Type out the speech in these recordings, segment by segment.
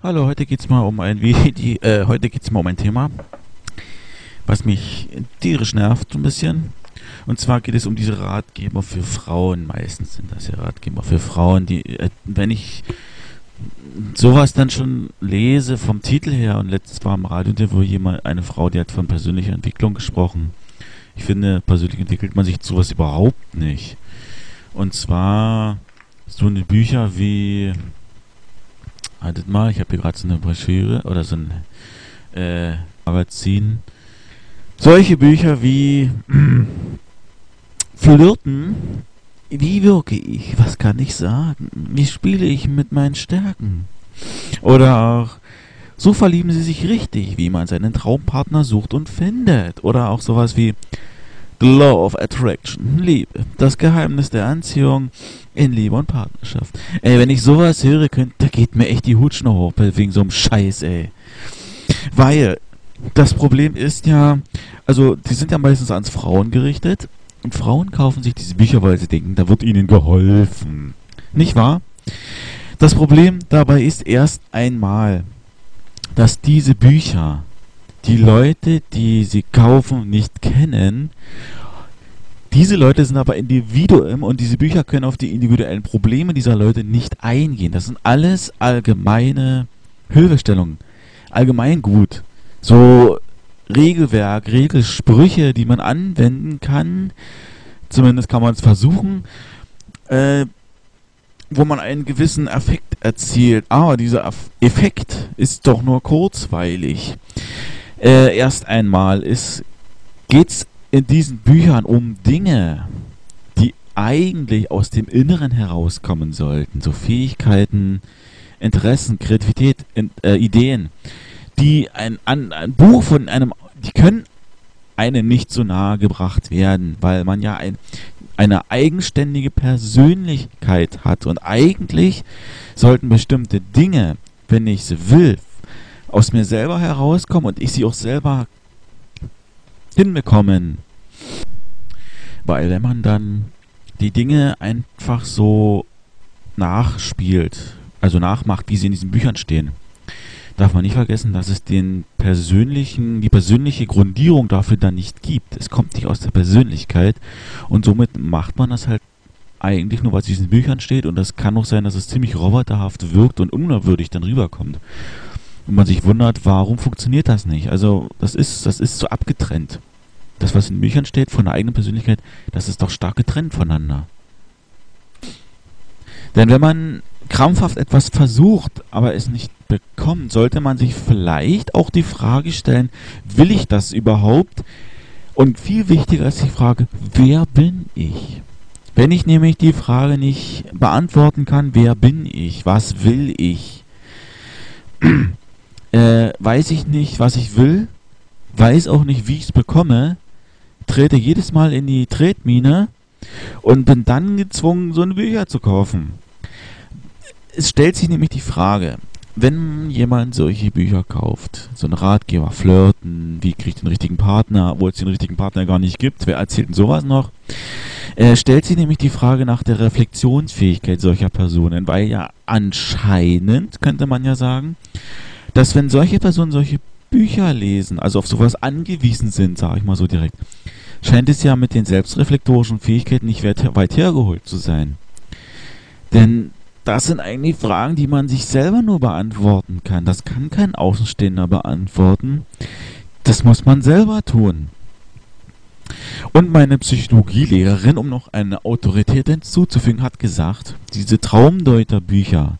Hallo, heute geht's mal um ein Video, äh, heute geht's mal um ein Thema, was mich tierisch nervt ein bisschen. Und zwar geht es um diese Ratgeber für Frauen. Meistens sind das ja Ratgeber für Frauen, die, äh, wenn ich sowas dann schon lese vom Titel her und letztes war im Radio wo jemand, eine Frau, die hat von persönlicher Entwicklung gesprochen. Ich finde, persönlich entwickelt man sich sowas überhaupt nicht. Und zwar so eine Bücher wie Haltet mal, ich habe hier gerade so eine Broschüre oder so ein äh, Magazin. Solche Bücher wie Flirten. Wie wirke ich? Was kann ich sagen? Wie spiele ich mit meinen Stärken? Oder auch So verlieben Sie sich richtig, wie man seinen Traumpartner sucht und findet. Oder auch sowas wie The Law of Attraction, Liebe, das Geheimnis der Anziehung in Liebe und Partnerschaft. Ey, wenn ich sowas höre, könnt, da geht mir echt die Hutschnur hoch wegen so einem Scheiß, ey. Weil das Problem ist ja, also die sind ja meistens ans Frauen gerichtet und Frauen kaufen sich diese Bücher, weil sie denken, da wird ihnen geholfen. Nicht wahr? Das Problem dabei ist erst einmal, dass diese Bücher die Leute, die sie kaufen, nicht kennen. Diese Leute sind aber Individuen und diese Bücher können auf die individuellen Probleme dieser Leute nicht eingehen. Das sind alles allgemeine Hilfestellungen. Allgemein gut. So Regelwerk, Regelsprüche, die man anwenden kann. Zumindest kann man es versuchen. Äh, wo man einen gewissen Effekt erzielt. Aber dieser Effekt ist doch nur kurzweilig. Äh, erst einmal geht es in diesen Büchern um Dinge, die eigentlich aus dem Inneren herauskommen sollten. So Fähigkeiten, Interessen, Kreativität, äh, Ideen, die ein, ein, ein Buch von einem, die können einem nicht so nahe gebracht werden, weil man ja ein, eine eigenständige Persönlichkeit hat. Und eigentlich sollten bestimmte Dinge, wenn ich sie will, aus mir selber herauskommen und ich sie auch selber hinbekommen. Weil wenn man dann die Dinge einfach so nachspielt, also nachmacht, wie sie in diesen Büchern stehen, darf man nicht vergessen, dass es den persönlichen, die persönliche Grundierung dafür dann nicht gibt. Es kommt nicht aus der Persönlichkeit und somit macht man das halt eigentlich nur, was in diesen Büchern steht und das kann auch sein, dass es ziemlich roboterhaft wirkt und unerwürdig dann rüberkommt und man sich wundert, warum funktioniert das nicht? Also, das ist, das ist so abgetrennt. Das, was in Büchern steht, von der eigenen Persönlichkeit, das ist doch stark getrennt voneinander. Denn wenn man krampfhaft etwas versucht, aber es nicht bekommt, sollte man sich vielleicht auch die Frage stellen, will ich das überhaupt? Und viel wichtiger ist die Frage, wer bin ich? Wenn ich nämlich die Frage nicht beantworten kann, wer bin ich? Was will ich? Äh, weiß ich nicht, was ich will, weiß auch nicht, wie ich es bekomme, trete jedes Mal in die Tretmine und bin dann gezwungen, so eine Bücher zu kaufen. Es stellt sich nämlich die Frage, wenn jemand solche Bücher kauft, so ein Ratgeber, Flirten, wie kriege ich den richtigen Partner, obwohl es den richtigen Partner gar nicht gibt, wer erzählt denn sowas noch? Äh, stellt sich nämlich die Frage nach der Reflexionsfähigkeit solcher Personen, weil ja anscheinend, könnte man ja sagen, dass wenn solche Personen solche Bücher lesen, also auf sowas angewiesen sind, sage ich mal so direkt, scheint es ja mit den selbstreflektorischen Fähigkeiten nicht weit, hergeholt zu sein. Denn das sind eigentlich Fragen, die man sich selber nur beantworten kann. Das kann kein Außenstehender beantworten. Das muss man selber tun. Und meine Psychologielehrerin, um noch eine Autorität hinzuzufügen, hat gesagt, diese Traumdeuterbücher,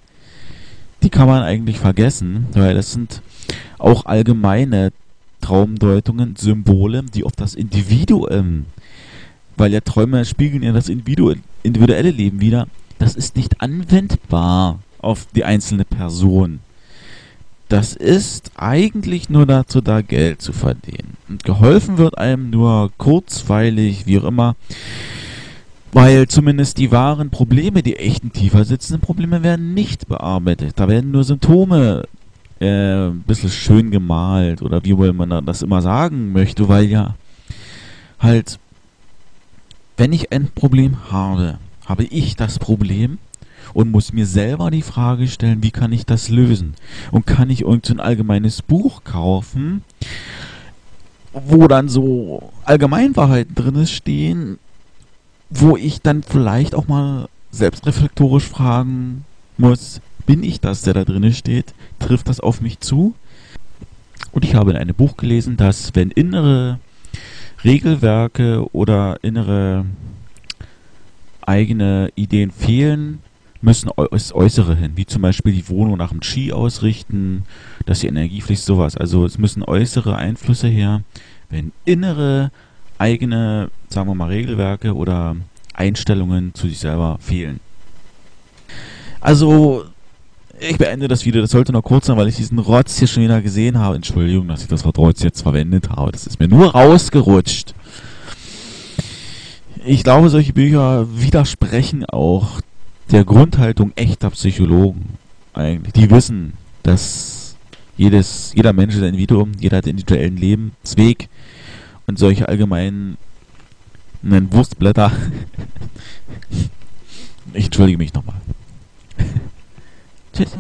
die kann man eigentlich vergessen, weil das sind auch allgemeine Traumdeutungen, Symbole, die auf das Individuum, weil ja Träume spiegeln ja das individuelle Leben wieder, das ist nicht anwendbar auf die einzelne Person. Das ist eigentlich nur dazu da, Geld zu verdienen. Und geholfen wird einem nur kurzweilig, wie auch immer, weil zumindest die wahren Probleme, die echten tiefer sitzenden Probleme, werden nicht bearbeitet. Da werden nur Symptome äh, ein bisschen schön gemalt oder wie wohl man das immer sagen möchte, weil ja halt, wenn ich ein Problem habe, habe ich das Problem und muss mir selber die Frage stellen, wie kann ich das lösen? Und kann ich irgendein so allgemeines Buch kaufen, wo dann so Allgemeinwahrheiten drin stehen, wo ich dann vielleicht auch mal selbstreflektorisch fragen muss, bin ich das, der da drin steht? Trifft das auf mich zu? Und ich habe in einem Buch gelesen, dass wenn innere Regelwerke oder innere eigene Ideen fehlen, müssen das Äußere hin, wie zum Beispiel die Wohnung nach dem Ski ausrichten, dass die Energie fließt, sowas. Also es müssen äußere Einflüsse her, wenn innere eigene, sagen wir mal, Regelwerke oder Einstellungen zu sich selber fehlen. Also, ich beende das Video. Das sollte noch kurz sein, weil ich diesen Rotz hier schon wieder gesehen habe. Entschuldigung, dass ich das Wort Rotz jetzt verwendet habe. Das ist mir nur rausgerutscht. Ich glaube, solche Bücher widersprechen auch der Grundhaltung echter Psychologen. Eigentlich. Die wissen, dass jedes, jeder Mensch ist ein Individuum, jeder hat einen individuellen Lebensweg und solche allgemeinen Wurstblätter. Ich entschuldige mich nochmal.